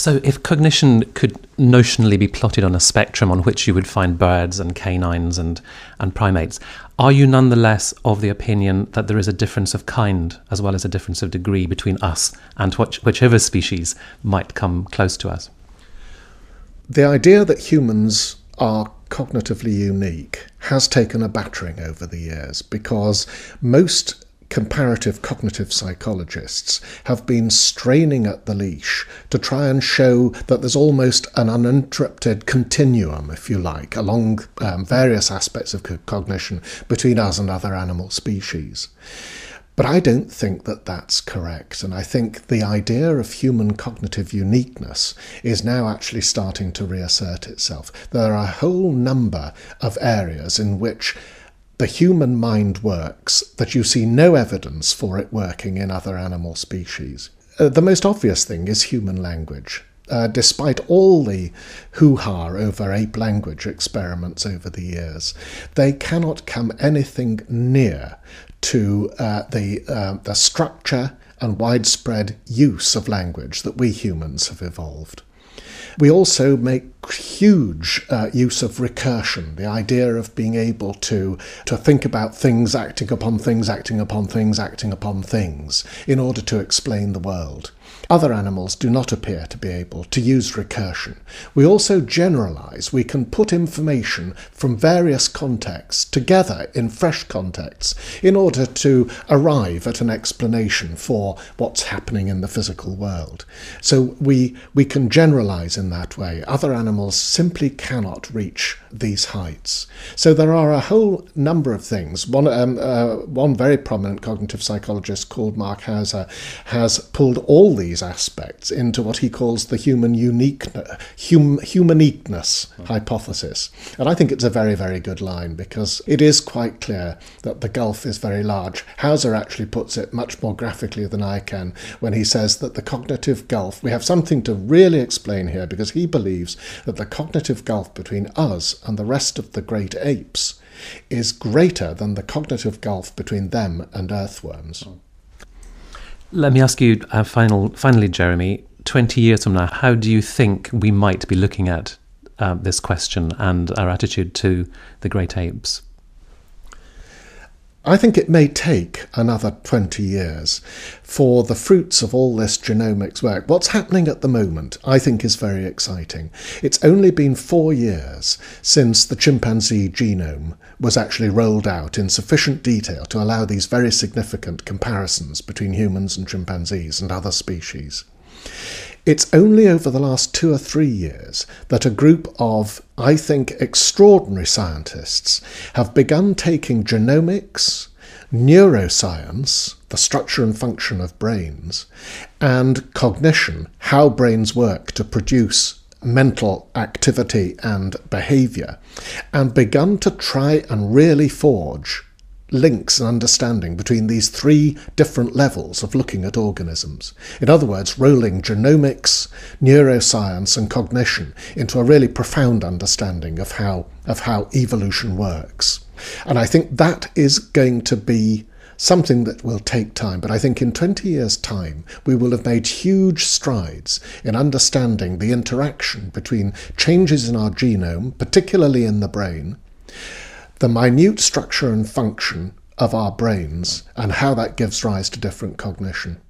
So, if cognition could notionally be plotted on a spectrum on which you would find birds and canines and, and primates, are you nonetheless of the opinion that there is a difference of kind as well as a difference of degree between us and which, whichever species might come close to us? The idea that humans are cognitively unique has taken a battering over the years because most comparative cognitive psychologists have been straining at the leash to try and show that there's almost an uninterrupted continuum, if you like, along um, various aspects of cognition between us and other animal species. But I don't think that that's correct. And I think the idea of human cognitive uniqueness is now actually starting to reassert itself. There are a whole number of areas in which the human mind works that you see no evidence for it working in other animal species. Uh, the most obvious thing is human language. Uh, despite all the hoo ha over ape language experiments over the years, they cannot come anything near to uh, the, uh, the structure and widespread use of language that we humans have evolved. We also make huge uh, use of recursion, the idea of being able to, to think about things, acting upon things, acting upon things, acting upon things, in order to explain the world. Other animals do not appear to be able to use recursion. We also generalize. We can put information from various contexts together in fresh contexts in order to arrive at an explanation for what's happening in the physical world. So we, we can generalize in that way. Other animals simply cannot reach these heights. So there are a whole number of things. One, um, uh, one very prominent cognitive psychologist called Mark Hauser has pulled all these aspects into what he calls the human uniqueness, hum, humaniqueness hmm. hypothesis. And I think it's a very, very good line because it is quite clear that the gulf is very large. Hauser actually puts it much more graphically than I can when he says that the cognitive gulf, we have something to really explain here because he believes that the cognitive gulf between us and the rest of the great apes is greater than the cognitive gulf between them and earthworms. Hmm. Let me ask you uh, final, finally, Jeremy, 20 years from now, how do you think we might be looking at uh, this question and our attitude to the great apes? I think it may take another 20 years for the fruits of all this genomics work. What's happening at the moment, I think, is very exciting. It's only been four years since the chimpanzee genome was actually rolled out in sufficient detail to allow these very significant comparisons between humans and chimpanzees and other species. It's only over the last two or three years that a group of, I think, extraordinary scientists have begun taking genomics, neuroscience, the structure and function of brains, and cognition, how brains work to produce mental activity and behavior, and begun to try and really forge links and understanding between these three different levels of looking at organisms. In other words, rolling genomics, neuroscience, and cognition into a really profound understanding of how, of how evolution works. And I think that is going to be something that will take time. But I think in 20 years' time, we will have made huge strides in understanding the interaction between changes in our genome, particularly in the brain, the minute structure and function of our brains and how that gives rise to different cognition.